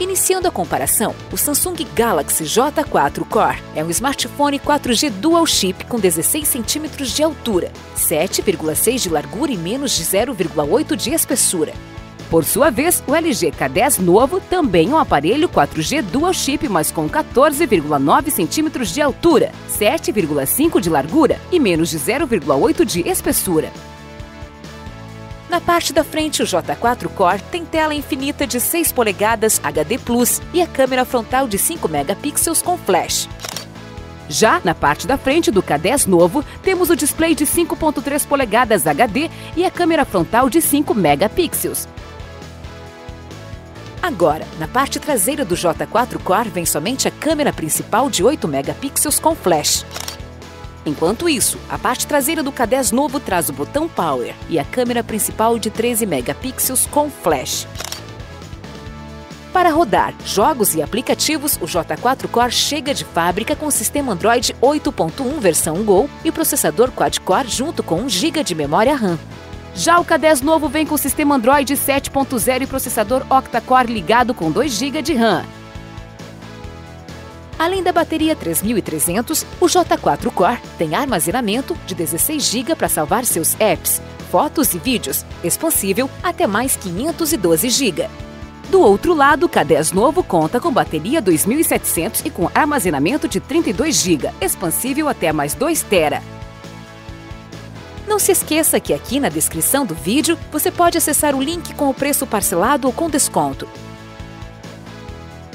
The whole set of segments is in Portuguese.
Iniciando a comparação, o Samsung Galaxy J4 Core é um smartphone 4G dual chip com 16 centímetros de altura, 7,6 de largura e menos de 0,8 de espessura. Por sua vez, o LG K10 novo também é um aparelho 4G dual chip, mas com 14,9 centímetros de altura, 7,5 de largura e menos de 0,8 de espessura. Na parte da frente, o J4 Core tem tela infinita de 6 polegadas HD Plus e a câmera frontal de 5 megapixels com flash. Já na parte da frente do K10 novo, temos o display de 5.3 polegadas HD e a câmera frontal de 5 megapixels. Agora, na parte traseira do J4 Core vem somente a câmera principal de 8 megapixels com flash. Enquanto isso, a parte traseira do K10 novo traz o botão Power e a câmera principal de 13 megapixels com flash. Para rodar jogos e aplicativos, o J4 Core chega de fábrica com o sistema Android 8.1 versão Go e processador quad-core junto com 1 GB de memória RAM. Já o K10 novo vem com o sistema Android 7.0 e processador octa-core ligado com 2 GB de RAM. Além da bateria 3300, o J4 Core tem armazenamento de 16 GB para salvar seus apps, fotos e vídeos, expansível até mais 512 GB. Do outro lado, o K10 novo conta com bateria 2700 e com armazenamento de 32 GB, expansível até mais 2 TB. Não se esqueça que aqui na descrição do vídeo você pode acessar o link com o preço parcelado ou com desconto.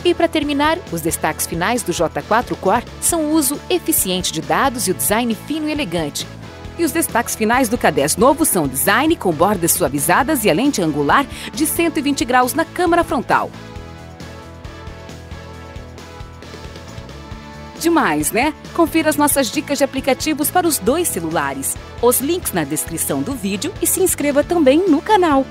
E para terminar, os destaques finais do J4 Core são o uso eficiente de dados e o design fino e elegante. E os destaques finais do K10 novo são design com bordas suavizadas e a lente angular de 120 graus na câmera frontal. Demais, né? Confira as nossas dicas de aplicativos para os dois celulares. Os links na descrição do vídeo e se inscreva também no canal.